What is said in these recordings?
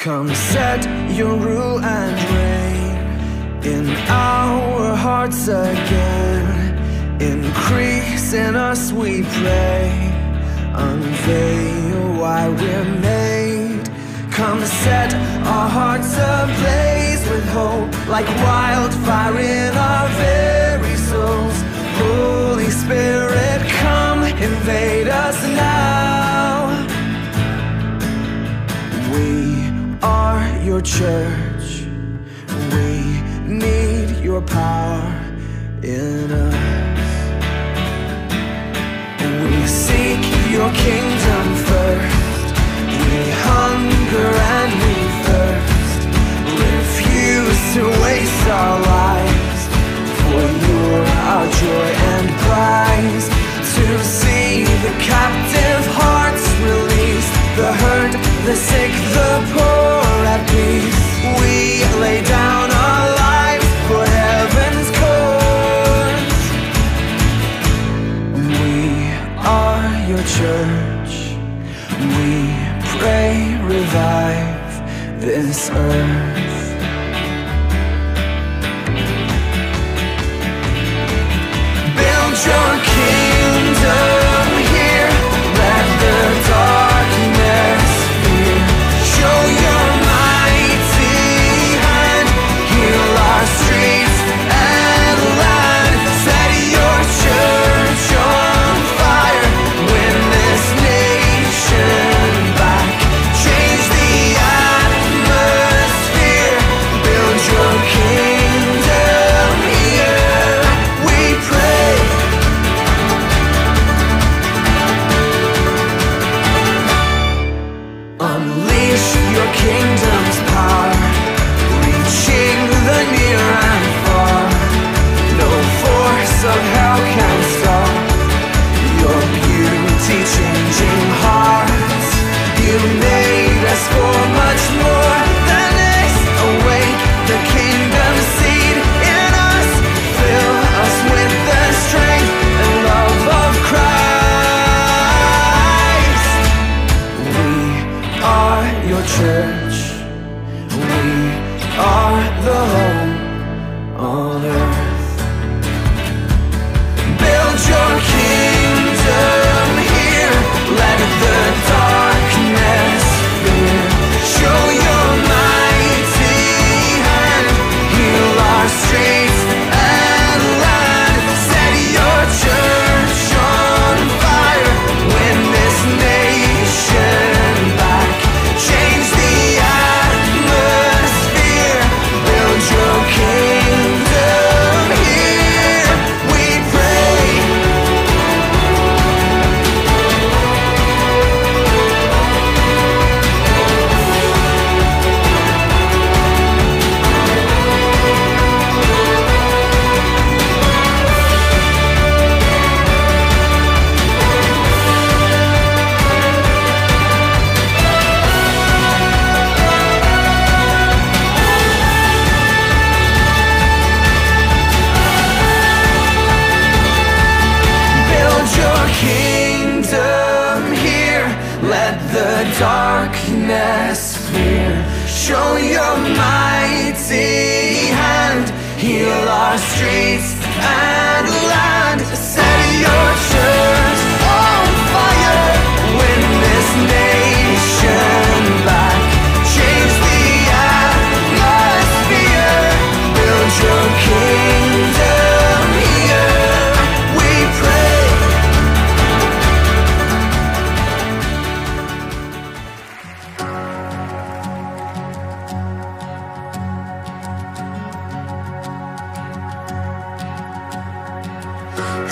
Come set your rule and reign in our hearts again. Increase in us, we pray. Unveil why we're made. Come set our hearts ablaze with hope, like wildfire in our very your church. We need your power in us. We seek your kingdom first. We hunger and we thirst. We refuse to waste our lives. For you're our joy and prize. To see the captive hearts released, the hurt, the sick, the poor pray, revive this earth. Build your your the darkness fear. Show your mighty hand. Heal our streets and land. Set your church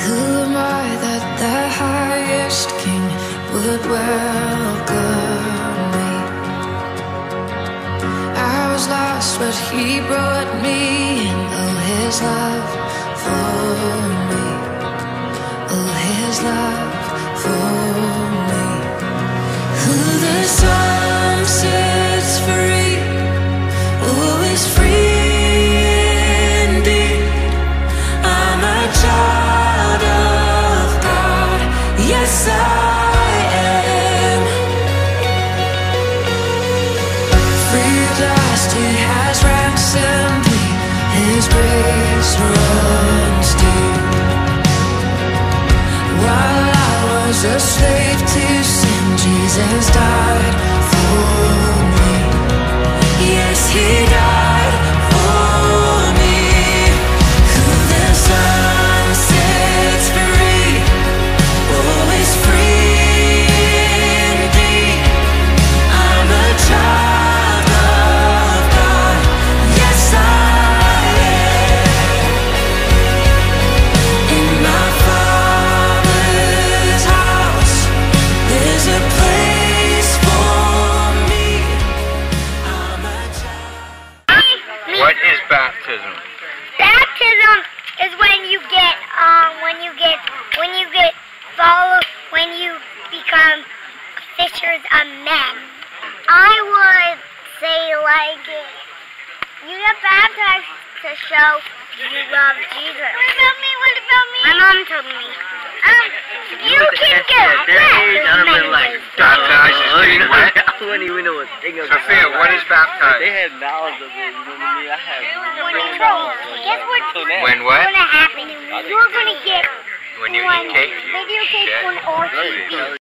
Who am I that the highest king would welcome me? I was lost, but he brought me in. Oh, his love for me. Oh, his love for me. His grace runs deep. While I was a slave to sin, Jesus died for me. Yes, He died baptism? Baptism is when you get um when you get when you get follow when you become fishers of men. I would say like you get baptized to show you love Jesus. What about me? What about me? My mom told me. Um, you can get baptized. Baptized is getting wet. I wouldn't even know what thing of Sophia, what is They baptized? had knowledge of it, you know what I mean? I have When no you knowledge. guess what? So now- When what? gonna happen? You're gonna get When you one eat cake? videotape Shit. one or TV.